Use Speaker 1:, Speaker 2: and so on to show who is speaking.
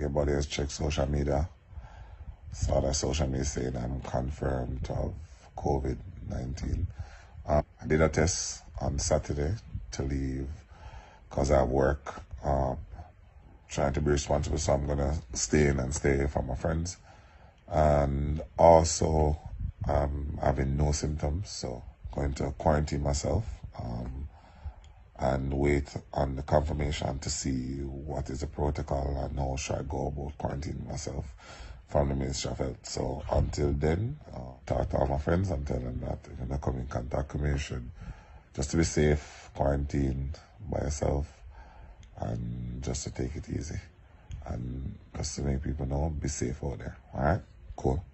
Speaker 1: like everybody has checked social media, saw that social media saying I'm confirmed of COVID-19. Um, I did a test on Saturday to leave because I work. Um, trying to be responsible, so I'm gonna stay in and stay from my friends. And also, um, having no symptoms, so going to quarantine myself um, and wait on the confirmation to see what is the protocol and how should I go about quarantining myself from the Ministry of Health. So until then, uh, talk to all my friends and tell them that if you're not coming in contact with me, should just to be safe, quarantine by yourself and just to take it easy. And just to make people know, be safe out there. All right? Cool.